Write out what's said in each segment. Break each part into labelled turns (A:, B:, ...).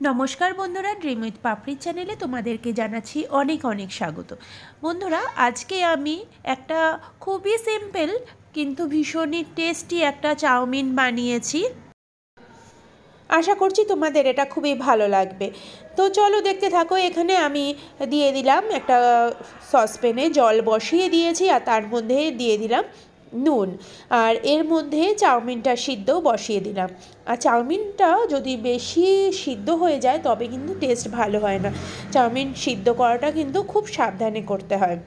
A: নমস্কার বন্ধুরা dream with পাপড়ির চ্যানেলে তোমাদেরকে জানাচ্ছি অনেক অনেক স্বাগত। বন্ধুরা, আজকে আমি একটা খুবই সিম্পল কিন্তু ভীষণই টেস্টি একটা চাউমিন বানিয়েছি। আশা করছি তোমাদের এটা খুবই ভালো লাগবে। তো চলো দেখতে থাকো, এখানে আমি দিয়ে দিলাম একটা সসপ্যানে জল বসিয়ে দিয়েছি আর তার মধ্যে দিয়ে দিলাম নুন। আর এর মধ্যে চাউমিনটা সিদ্ধ বসিয়ে দিলাম। আর চাউমিনটা যদি বেশি সিদ্ধ হয়ে যায়, তবে কিন্তু টেস্ট ভালো হয় না। চাউমিন সিদ্ধ করাটা কিন্তু খুব সাবধানে করতে হয়।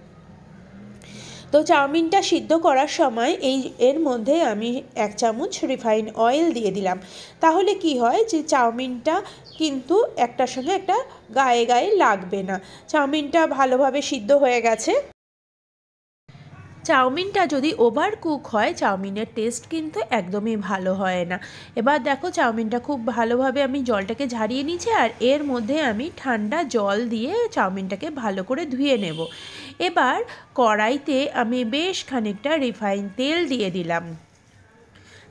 A: তো চাউমিনটা সিদ্ধ করার সময় এই এর মধ্যে আমি এক চামচ রিফাইন অয়েল দিয়ে দিলাম। তাহলে কি হয় যে চাউমিনটা কিন্তু একটার সঙ্গে একটা গায়ে গায়ে লাগবে না। চাউমিনটা ভালোভাবে সিদ্ধ হয়ে গেছে। চাউমিনটা যদি ওভার কুক হয়, চাউমিনের টেস্ট কিন্তু একদমই ভালো হয় না। এবার দেখো চাউমিনটা খুব ভালোভাবে আমি জলটাকে ঝারিয়ে নিয়েছি আর এর মধ্যে আমি ঠান্ডা জল দিয়ে চাউমিনটাকে ভালো করে ধুয়ে নেব। এবার কড়াইতে আমি বেশ খানিকটা রিফাইন তেল দিয়ে দিলাম।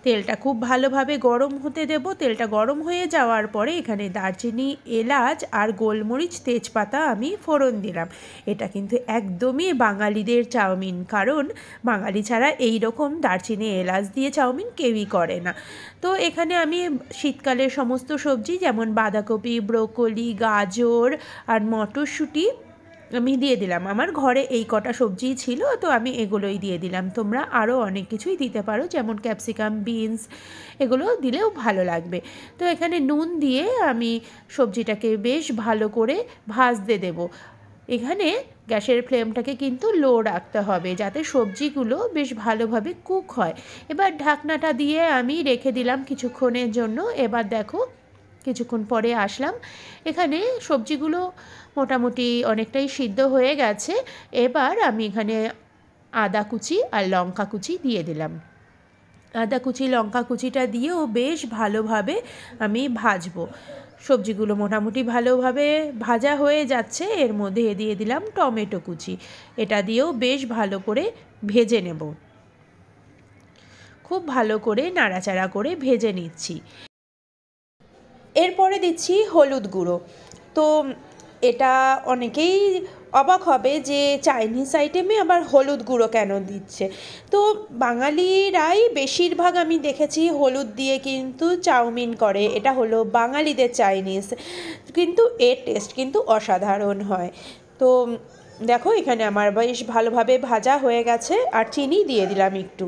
A: তেলটা খুব ভালোভাবে গরম হতে দেব। তেলটা গরম হয়ে যাওয়ার পরে এখানে দারচিনি, এলাচ আর গোলমরিচ, তেজপাতা আমি ফোড়ন দিলাম। এটা কিন্তু একদমই বাঙালিদের চাউমিন, কারণ বাঙালি ছাড়া এই রকম দারচিনি, এলাচ দিয়ে চাউমিন কেউই করে না। তো এখানে আমি শীতকালের সমস্ত সবজি যেমন বাঁধাকপি, ব্রোকলি, গাজর আর মটরশুঁটি আমি দিয়ে দিলাম। আমার ঘরে এই কটা সবজিই ছিল, তো আমি এগুলোই দিয়ে দিলাম। তোমরা আরও অনেক কিছুই দিতে পারো, যেমন ক্যাপসিকাম, বিনস, এগুলো দিলেও ভালো লাগবে। তো এখানে নুন দিয়ে আমি সবজিটাকে বেশ ভালো করে ভাজতে দেবো। এখানে গ্যাসের ফ্লেমটাকে কিন্তু লো রাখতে হবে, যাতে সবজিগুলো বেশ ভালোভাবে কুক হয়। এবার ঢাকনাটা দিয়ে আমি রেখে দিলাম কিছুক্ষণের জন্য। এবার দেখো কিছুক্ষণ পরে আসলাম। এখানে সবজিগুলো মোটামুটি অনেকটাই সিদ্ধ হয়ে গেছে। এবার আমি এখানে আদা কুচি আর লঙ্কা কুচি দিয়ে দিলাম। আদা কুচি, লঙ্কা কুচিটা দিয়েও বেশ ভালোভাবে আমি ভাজবো। সবজিগুলো মোটামুটি ভালোভাবে ভাজা হয়ে যাচ্ছে। এর মধ্যে দিয়ে দিলাম টমেটো কুচি। এটা দিয়েও বেশ ভালো করে ভেজে নেব। খুব ভালো করে নাড়াচাড়া করে ভেজে নিচ্ছি। এরপরে দিচ্ছি হলুদ গুঁড়ো। তো এটা অনেকেই অবাক হবে যে চাইনিজ আইটেমে আবার হলুদ গুঁড়ো কেন দিচ্ছে। তো বাঙালিরাই বেশিরভাগ আমি দেখেছি হলুদ দিয়ে কিন্তু চাউমিন করে। এটা হলো বাঙালিদের চাইনিজ। কিন্তু এর টেস্ট কিন্তু অসাধারণ হয়। তো দেখো এখানে আমার বেশ ভালোভাবে ভাজা হয়ে গেছে। আর চিনি দিয়ে দিলাম একটু।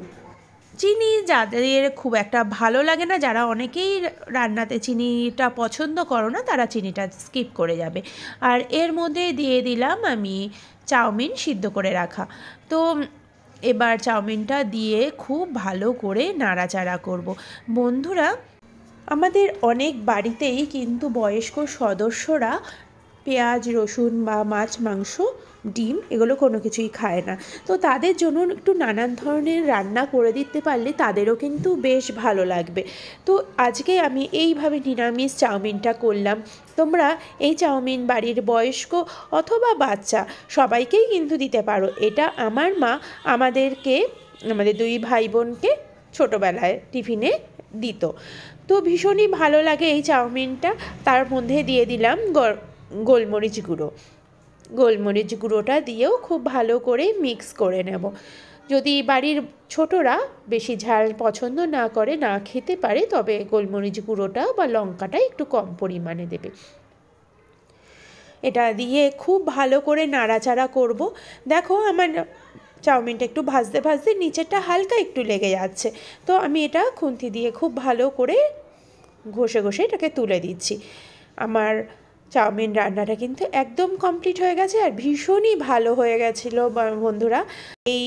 A: চিনি যাদের খুব একটা ভালো লাগে না, যারা অনেকেই রান্নাতে চিনিটা পছন্দ করো না, তারা চিনিটা স্কিপ করে যাবে। আর এর মধ্যে দিয়ে দিলাম আমি চাউমিন সিদ্ধ করে রাখা। তো এবার চাউমিনটা দিয়ে খুব ভালো করে নাড়াচাড়া করব। বন্ধুরা, আমাদের অনেক বাড়িতেই কিন্তু বয়স্ক সদস্যরা পেঁয়াজ, রসুন বা মাছ, মাংস ডিম, এগুলো কোনো কিছুই খায় না। তো তাদের জন্য একটু নানান ধরনের রান্না করে দিতে পারলে তাদেরও কিন্তু বেশ ভালো লাগবে। তো আজকে আমি এইভাবে নিরামিষ চাউমিনটা করলাম। তোমরা এই চাউমিন বাড়ির বয়স্ক অথবা বাচ্চা সবাইকেই কিন্তু দিতে পারো। এটা আমার মা আমাদেরকে, আমাদের দুই ভাই বোনকে ছোটোবেলায় টিফিনে দিত। তো ভীষণই ভালো লাগে এই চাউমিনটা। তার মধ্যে দিয়ে দিলাম গোলমরিচ গুঁড়ো। গোলমরিচ গুঁড়োটা দিয়েও খুব ভালো করে মিক্স করে নেব। যদি বাড়ির ছোটরা বেশি ঝাল পছন্দ না করে, না খেতে পারে, তবে গোলমরিচ গুঁড়োটা বা লঙ্কাটা একটু কম পরিমাণে দেবে। এটা দিয়ে খুব ভালো করে নাড়াচাড়া করব। দেখো আমার চাউমিনটা একটু ভাজতে ভাজতে নিচেরটা হালকা একটু লেগে যাচ্ছে। তো আমি এটা খুন্তি দিয়ে খুব ভালো করে ঘষে ঘষে এটাকে তুলে দিচ্ছি। আমার চাউমিন রান্নাটা কিন্তু একদম কমপ্লিট হয়ে গেছে আর ভীষণই ভালো হয়ে গেছিল বন্ধুরা। এই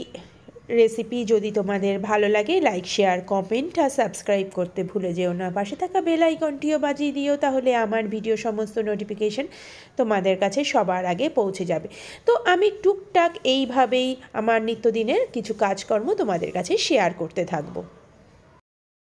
A: রেসিপি যদি তোমাদের ভালো লাগে লাইক শেয়ার কমেন্ট আর সাবস্ক্রাইব করতে ভুলে যেও না। পাশে থাকা বেল আইকনটিও বাজিয়ে দিও, তাহলে আমার ভিডিও সমস্ত নোটিফিকেশন তোমাদের কাছে সবার আগে পৌঁছে যাবে। তো আমি টুকটাক এইভাবেই আমার নিত্যদিনের কিছু কাজকর্ম তোমাদের কাছে শেয়ার করতে থাকব।